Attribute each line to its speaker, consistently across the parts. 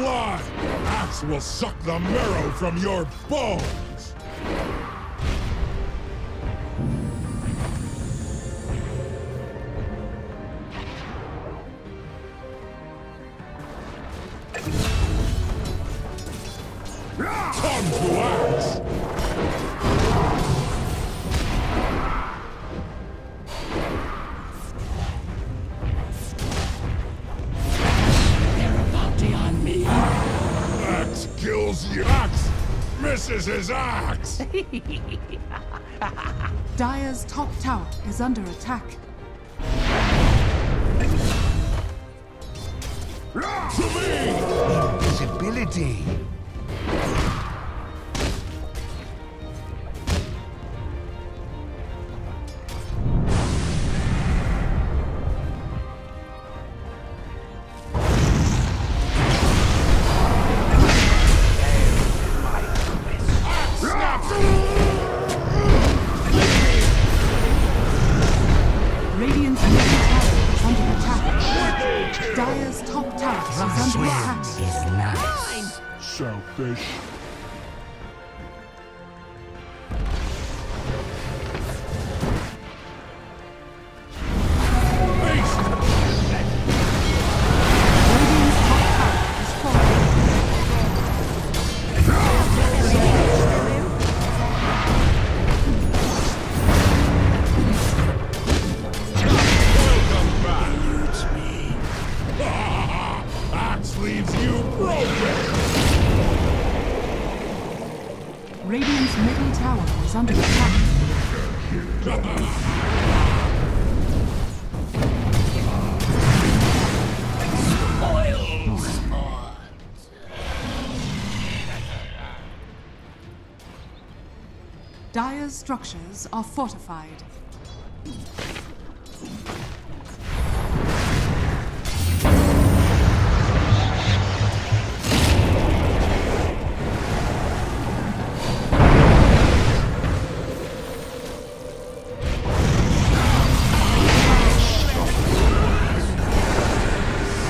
Speaker 1: blood!
Speaker 2: Axe will suck the marrow from your bones! Misses his axe!
Speaker 3: Dire's top tower is under attack.
Speaker 2: To me!
Speaker 4: Invisibility.
Speaker 3: Dire's top tower is under attack.
Speaker 4: is nice.
Speaker 2: Selfish.
Speaker 3: Dire's structures are fortified.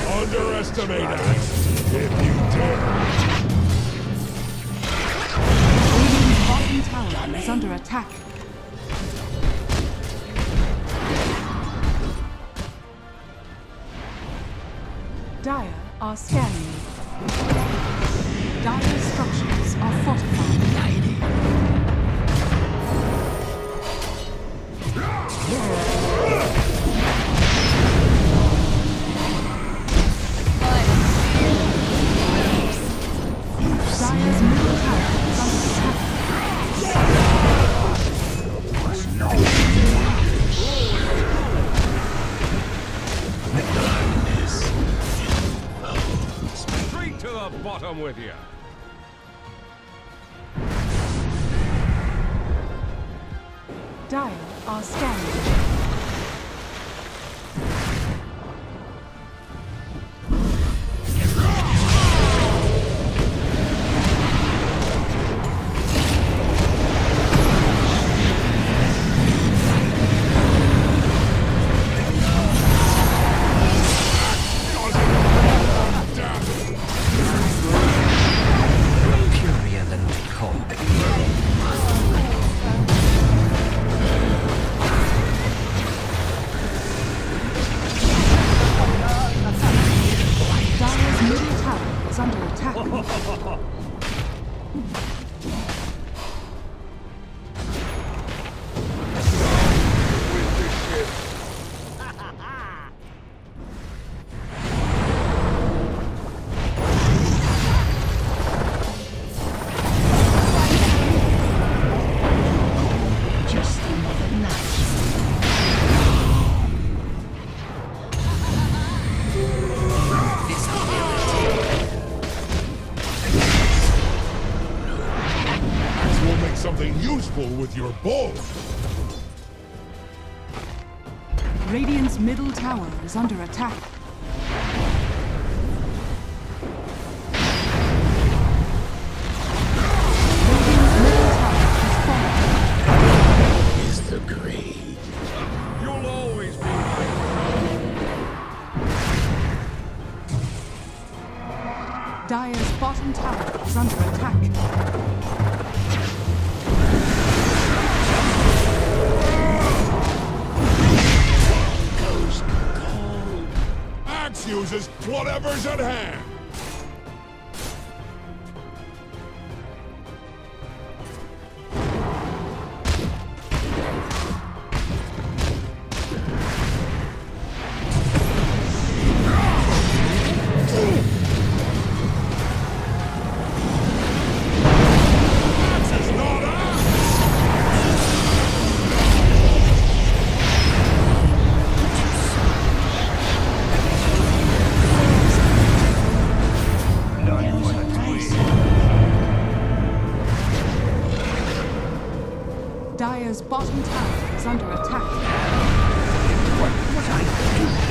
Speaker 2: Underestimate
Speaker 3: attack. Dire are scanning.
Speaker 1: Bottom with you.
Speaker 3: Dire are scanning.
Speaker 2: Something useful with your bow.
Speaker 3: Radiant's middle tower is under attack. Radiant's middle tower has fallen.
Speaker 4: Is the greed.
Speaker 2: You'll always be
Speaker 3: Dire's bottom tower is under attack.
Speaker 2: Uses whatever's at hand.
Speaker 3: Dire's bottom tower is under attack.
Speaker 4: What was I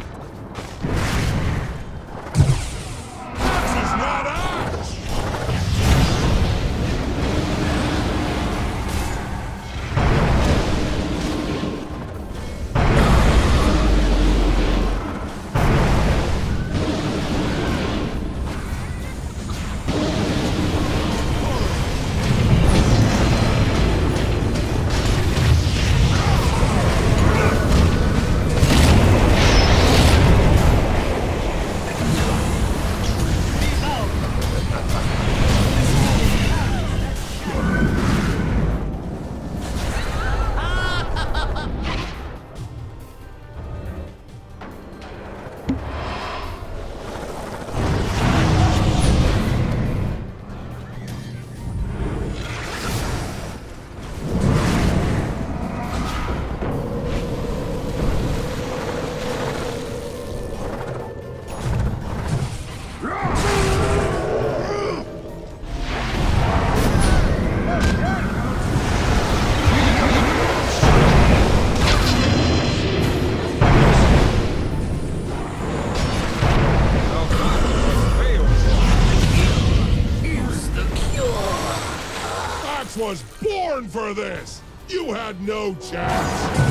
Speaker 2: This. You had no chance.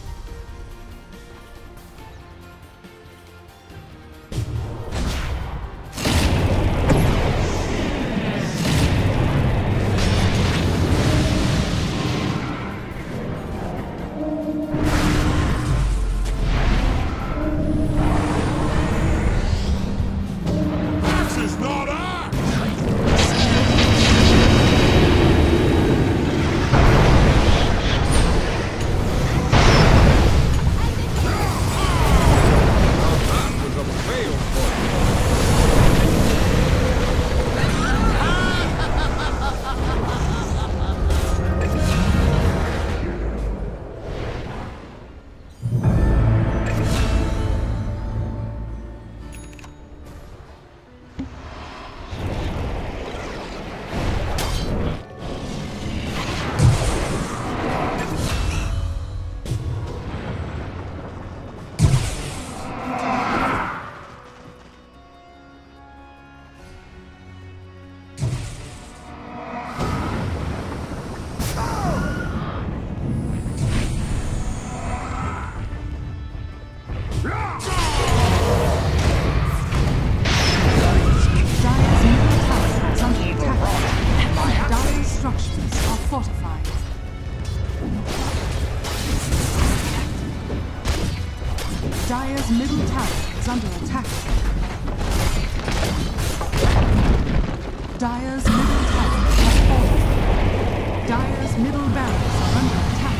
Speaker 3: Fortified. Dire's middle tower is under attack. Dire's middle tower has fallen. Dire's middle barracks are under attack.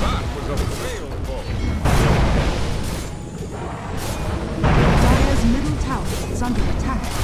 Speaker 1: That was a failed blow.
Speaker 3: Dire's middle tower is under attack.